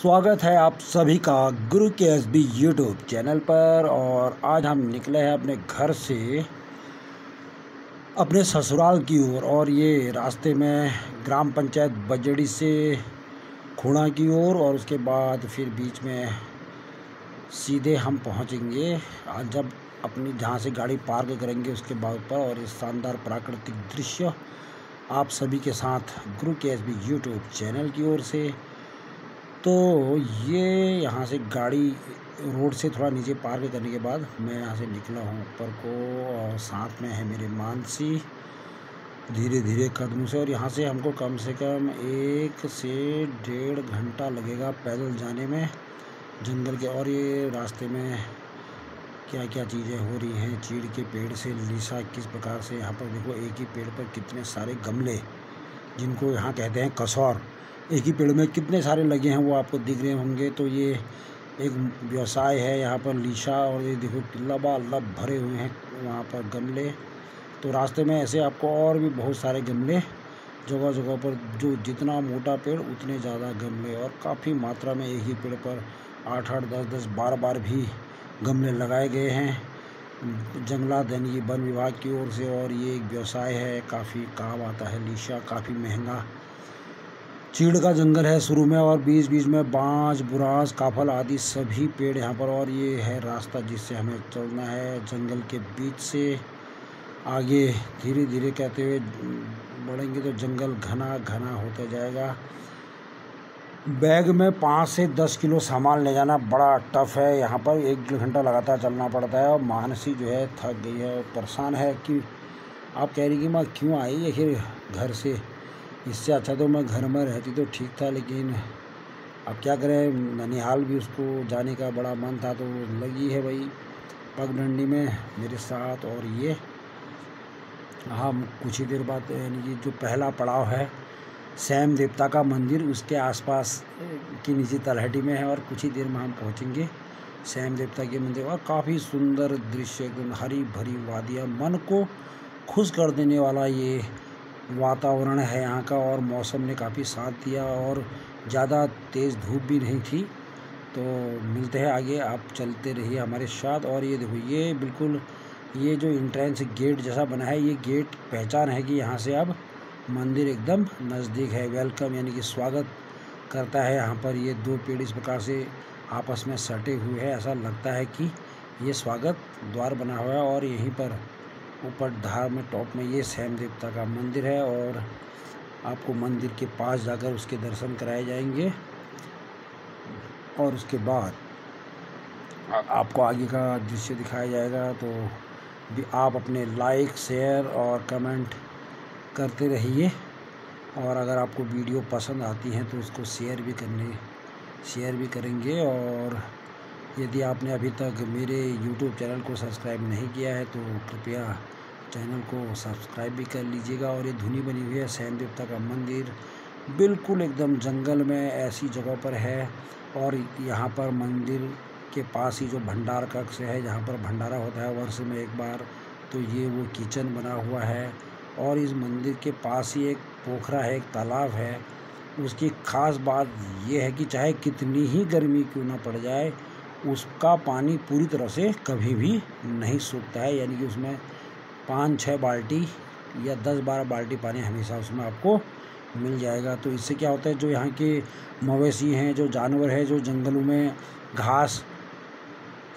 स्वागत है आप सभी का गुरु के एस बी यूट्यूब चैनल पर। और आज हम निकले हैं अपने घर से अपने ससुराल की ओर। और, ये रास्ते में ग्राम पंचायत बजड़ी से खूणा की ओर। और, और उसके बाद फिर बीच में सीधे हम पहुँचेंगे। जब अपनी जहाँ से गाड़ी पार्क करेंगे उसके बाद पर। और इस शानदार प्राकृतिक दृश्य आप सभी के साथ गुरु के एस बी यूट्यूब चैनल की ओर से तो ये यहाँ से गाड़ी रोड से थोड़ा नीचे पार्क करने के बाद मैं यहाँ से निकला हूँ ऊपर को और साथ में है मेरे मानसी। धीरे धीरे कदमों से और यहाँ से हमको कम से कम एक से डेढ़ घंटा लगेगा पैदल जाने में। जंगल के और ये रास्ते में क्या क्या चीज़ें हो रही हैं, चीड़ के पेड़ से, लीसा किस प्रकार से, यहाँ पर देखो एक ही पेड़ पर कितने सारे गमले, जिनको यहाँ कहते हैं कसौर। एक ही पेड़ में कितने सारे लगे हैं वो आपको दिख रहे होंगे। तो ये एक व्यवसाय है यहाँ पर लीशा और ये देखो लबा लब भरे हुए हैं वहाँ पर गमले। तो रास्ते में ऐसे आपको और भी बहुत सारे गमले जगह जगह पर जो जितना मोटा पेड़ उतने ज़्यादा गमले और काफ़ी मात्रा में एक ही पेड़ पर आठ आठ, दस दस, बार बार भी गमले लगाए गए हैं। जंगलात यानी कि वन विभाग की ओर से और ये एक व्यवसाय है, काफ़ी काम आता है लीशा काफ़ी महँगा चीड़ का जंगल है शुरू में और बीच बीच में बांज बुरास, काफल आदि सभी पेड़ यहाँ पर और ये है रास्ता जिससे हमें चलना है। जंगल के बीच से आगे धीरे धीरे कहते हुए बढ़ेंगे तो जंगल घना घना होता जाएगा। बैग में पाँच से दस किलो सामान ले जाना बड़ा टफ है। यहाँ पर एक डेढ़ घंटा लगातार चलना पड़ता है और मानसी जो है थक गई है परेशान है कि आप कह रही कि मैं क्यों आई फिर घर से? इससे अच्छा तो मैं घर में रहती तो ठीक था, लेकिन अब क्या करें? ननिहाल भी उसको जाने का बड़ा मन था तो लगी है भाई पगडंडी में मेरे साथ। और ये हम कुछ ही देर बाद, यानी कि जो पहला पड़ाव है, सैम देवता का मंदिर उसके आसपास की नीचे तलहटी में है और कुछ ही देर में हम पहुँचेंगे सैम देवता के मंदिर। और काफ़ी सुंदर दृश्य, एकदम हरी भरी वादियाँ, मन को खुश कर देने वाला ये वातावरण है यहाँ का और मौसम ने काफ़ी साथ दिया और ज़्यादा तेज़ धूप भी नहीं थी। तो मिलते हैं आगे, आप चलते रहिए हमारे साथ। और ये देखो, ये बिल्कुल, ये जो इंट्रेंस गेट जैसा बना है, ये गेट पहचान है कि यहाँ से अब मंदिर एकदम नज़दीक है। वेलकम यानी कि स्वागत करता है यहाँ पर। ये दो पेड़ इस प्रकार से आपस में सटे हुए हैं। ऐसा लगता है कि ये स्वागत द्वार बना हुआ है और यहीं पर ऊपर धार में, टॉप में ये सैम देवता का मंदिर है और आपको मंदिर के पास जाकर उसके दर्शन कराए जाएँगे। और उसके बाद आपको आगे का दृश्य दिखाया जाएगा तो भी आप अपने लाइक शेयर और कमेंट करते रहिए। और अगर आपको वीडियो पसंद आती है तो उसको शेयर भी करने शेयर भी करेंगे और यदि आपने अभी तक मेरे YouTube चैनल को सब्सक्राइब नहीं किया है तो कृपया चैनल को सब्सक्राइब भी कर लीजिएगा। और ये धुनी बनी हुई है सैन देवता का मंदिर बिल्कुल एकदम जंगल में ऐसी जगह पर है। और यहाँ पर मंदिर के पास ही जो भंडार कक्ष है, जहाँ पर भंडारा होता है वर्ष में एक बार तो ये वो किचन बना हुआ है। और इस मंदिर के पास ही एक पोखरा है, एक तालाब है। उसकी ख़ास बात यह है कि चाहे कितनी ही गर्मी क्यों ना पड़ जाए उसका पानी पूरी तरह से कभी भी नहीं सूखता है, यानी कि उसमें पाँच छः बाल्टी या दस, बारह बाल्टी पानी हमेशा उसमें आपको मिल जाएगा। तो इससे क्या होता है, जो यहाँ के मवेशी हैं, जो जानवर हैं, जो जंगलों में घास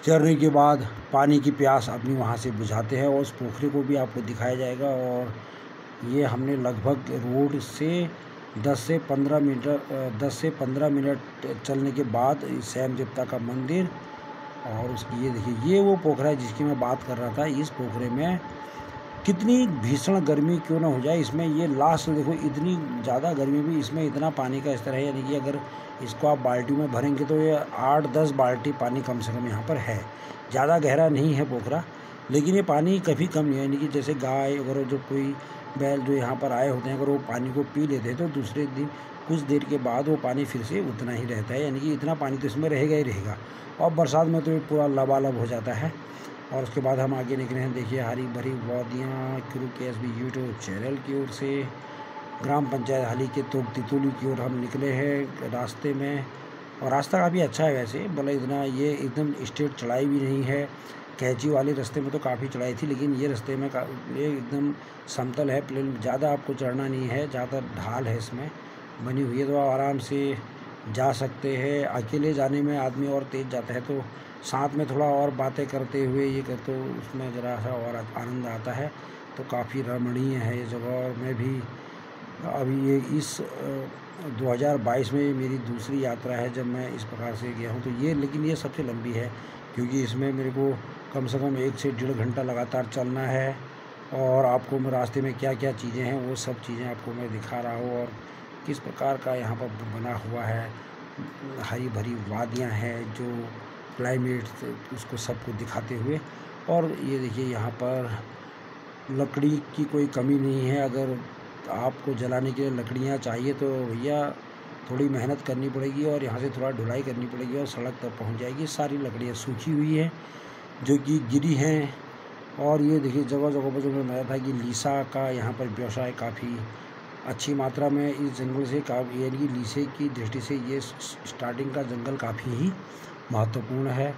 चरने के बाद पानी की प्यास अपनी वहाँ से बुझाते हैं और उस पोखरे को भी आपको दिखाया जाएगा। और ये हमने लगभग रोड से 10 से 15 मिनट 10 से 15 मिनट चलने के बाद सैम देवता का मंदिर और उसकी ये देखिए, ये वो पोखरा है जिसकी मैं बात कर रहा था, इस पोखरे में कितनी भीषण गर्मी क्यों ना हो जाए, इसमें ये लास्ट देखो, इतनी ज़्यादा गर्मी भी इसमें इतना पानी का स्तर है, यानी कि अगर इसको आप बाल्टी में भरेंगे तो ये आठ दस बाल्टी पानी कम से कम यहाँ पर है। ज़्यादा गहरा नहीं है पोखरा, लेकिन ये पानी कभी कम नहीं है, यानी कि जैसे गाय वगैरह जो कोई बैल जो यहाँ पर आए होते हैं, अगर वो पानी को पी लेते हैं तो दूसरे दिन कुछ देर के बाद वो पानी फिर से उतना ही रहता है, यानी कि इतना पानी तो इसमें रहेगा ही रहेगा। और बरसात में तो ये पूरा लबालब हो जाता है। और उसके बाद हम आगे निकले हैं, देखिए हरी भरी वादियाँ, क्रू के एस बी यूट्यूब चैनल की ओर से। ग्राम पंचायत हाली के तोक तितुली की ओर हम निकले हैं रास्ते में। और रास्ता काफ़ी अच्छा है वैसे बोला इतना ये एकदम स्ट्रेट चढ़ाई भी नहीं है। कैची वाले रास्ते में तो काफ़ी चढ़ाई थी, लेकिन ये रास्ते में ये एकदम समतल है, प्लेन ज़्यादा आपको चढ़ना नहीं है, ज़्यादा ढाल है इसमें, बनी हुई है तो आप आराम से जा सकते हैं। अकेले जाने में आदमी और तेज़ जाता है तो साथ में थोड़ा और बातें करते हुए ये कर तो उसमें ज़रा सा और आनंद आता है तो काफ़ी रमणीय है ये जगह। और मैं भी अभी ये इस 2022 में मेरी दूसरी यात्रा है, जब मैं इस प्रकार से गया हूँ तो ये, लेकिन ये सबसे लंबी है, क्योंकि इसमें मेरे को कम से कम एक से डेढ़ घंटा लगातार चलना है और आपको मैं रास्ते में क्या क्या चीज़ें हैं, वो सब चीज़ें आपको मैं दिखा रहा हूँ और किस प्रकार का यहाँ पर बना हुआ है। हरी भरी वादियाँ हैं जो क्लाइमेट उसको सबको दिखाते हुए। और ये देखिए यहाँ पर लकड़ी की कोई कमी नहीं है। अगर आपको जलाने के लिए लकड़ियाँ चाहिए तो भैया थोड़ी मेहनत करनी पड़ेगी और यहाँ से थोड़ा ढुलाई करनी पड़ेगी और सड़क तक पहुँच जाएगी। सारी लकड़ियाँ सूखी हुई हैं। जो कि गिरी हैं। और ये देखिए जगह जगह पर जो मैंने बताया था कि लीसा का यहाँ पर व्यवसाय काफ़ी अच्छी मात्रा में इस जंगल से काफ़ी यानी कि लीसे की दृष्टि से ये स्टार्टिंग का जंगल काफ़ी ही महत्वपूर्ण है।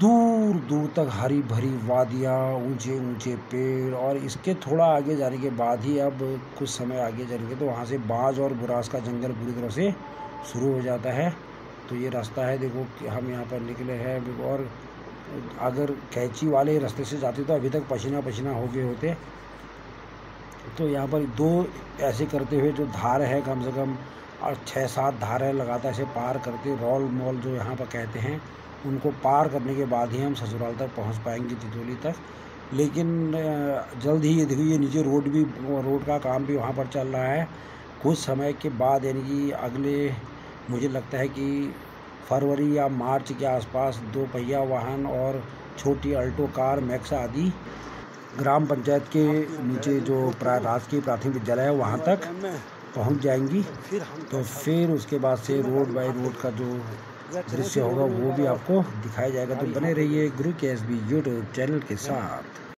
दूर दूर तक हरी भरी वादियाँ ऊँचे ऊँचे पेड़ और इसके थोड़ा आगे जाने के बाद ही अब कुछ समय आगे जाएँगे तो वहाँ से बाज और बुरास का जंगल पूरी तरह से शुरू हो जाता है। तो ये रास्ता है, देखो कि हम यहाँ पर निकले हैं, और अगर कैची वाले रास्ते से जाते तो अभी तक पसीना पसीना हो गए होते। तो यहाँ पर दो ऐसे करते हुए जो धार है कम से कम, और छः सात धारें लगातार ऐसे पार करते, रोल मॉल जो यहाँ पर कहते हैं, उनको पार करने के बाद ही हम ससुराल तक पहुँच पाएँगे तितोली तक। लेकिन जल्द ही ये देखिए ये नीचे रोड भी, रोड का काम भी वहाँ पर चल रहा है। कुछ समय के बाद यानी कि अगले, मुझे लगता है कि फरवरी या मार्च के आसपास दो पहिया वाहन और छोटी अल्टो कार, मैक्स आदि ग्राम पंचायत के नीचे जो राजकीय प्राथमिक विद्यालय है, वहाँ तक पहुँच जाएँगी। तो फिर उसके बाद से रोड बाई रोड का जो दृश्य होगा, वो भी आपको दिखाया जाएगा। तो बने रहिए गुरु के एस बी यूट्यूब चैनल के साथ।